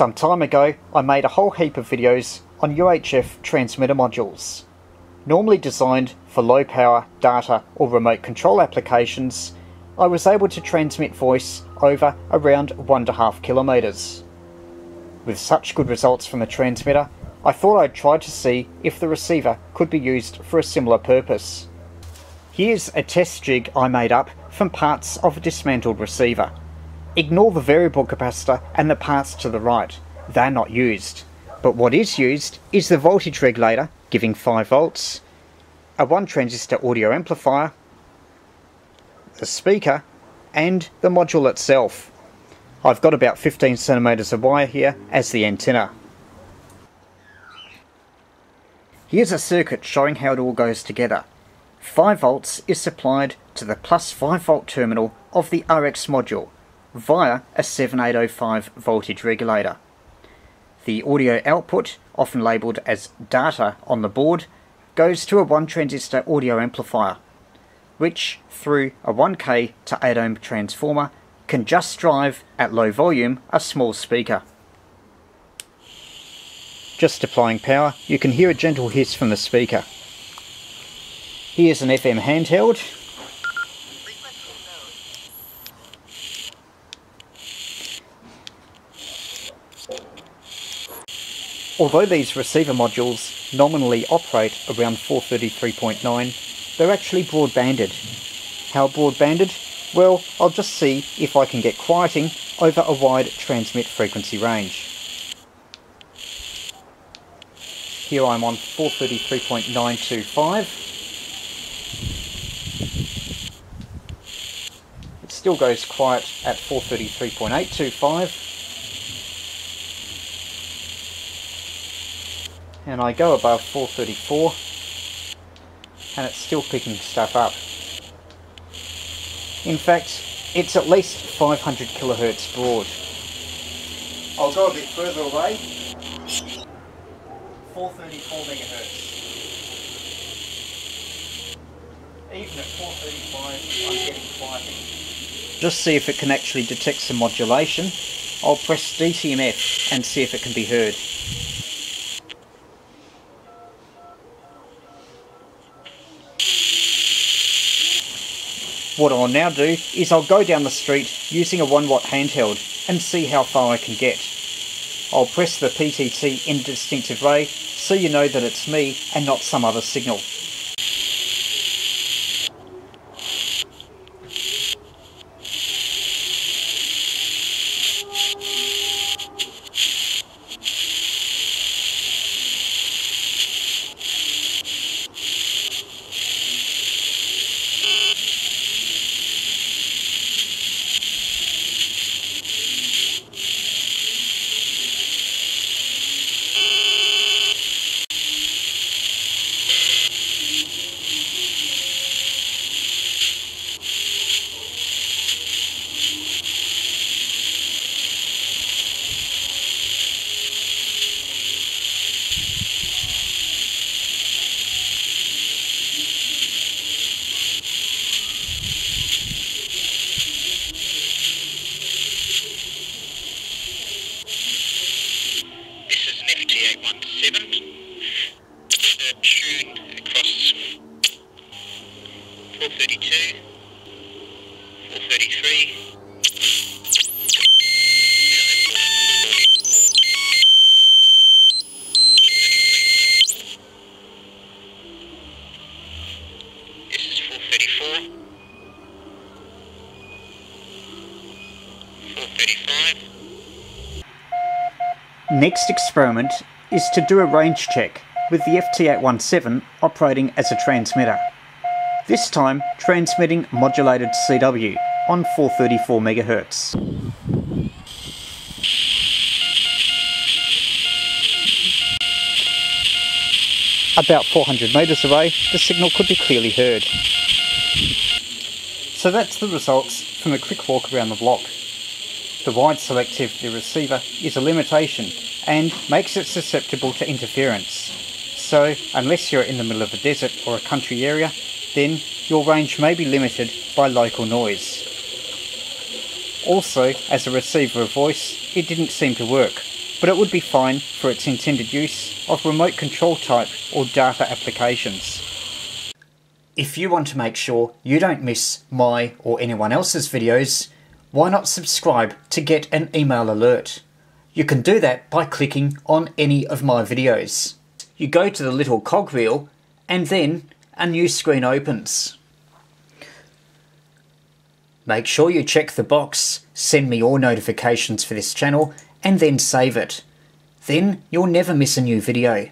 Some time ago, I made a whole heap of videos on UHF transmitter modules. Normally designed for low power, data or remote control applications, I was able to transmit voice over around 1.5 kilometres. With such good results from the transmitter, I thought I'd try to see if the receiver could be used for a similar purpose. Here's a test jig I made up from parts of a dismantled receiver. Ignore the variable capacitor and the parts to the right. They're not used. But what is used is the voltage regulator, giving 5 volts, a 1 transistor audio amplifier, the speaker, and the module itself. I've got about 15 centimeters of wire here as the antenna. Here's a circuit showing how it all goes together. 5 volts is supplied to the plus 5 volt terminal of the RX module via a 7805 voltage regulator. The audio output, often labelled as data on the board, goes to a 1 transistor audio amplifier, which through a 1K to 8 ohm transformer can just drive at low volume a small speaker. Just applying power, you can hear a gentle hiss from the speaker. Here's an FM handheld Although these receiver modules nominally operate around 433.9, they're actually broadbanded. How broadbanded? Well, I'll just see if I can get quieting over a wide transmit frequency range. Here I'm on 433.925. It still goes quiet at 433.825. and I go above 434 and it's still picking stuff up. In fact, it's at least 500 kilohertz broad. I'll go a bit further away. 434 megahertz. Even at 435, I'm getting quieting. Just see if it can actually detect some modulation. I'll press DTMF and see if it can be heard. What I'll now do is I'll go down the street using a 1 watt handheld and see how far I can get. I'll press the PTT in a distinctive way so you know that it's me and not some other signal. Next experiment is to do a range check with the FT817 operating as a transmitter. This time transmitting modulated CW on 434 MHz. About 400 metres away, the signal could be clearly heard. So that's the results from a quick walk around the block. The wide selectivity receiver is a limitation and makes it susceptible to interference. So, unless you're in the middle of a desert or a country area, then your range may be limited by local noise. Also, as a receiver of voice, it didn't seem to work. but it would be fine for its intended use of remote control type or data applications. If you want to make sure you don't miss my or anyone else's videos, why not subscribe to get an email alert? You can do that by clicking on any of my videos. You go to the little cogwheel and then a new screen opens. Make sure you check the box, send me all notifications for this channel and then save it. Then you'll never miss a new video.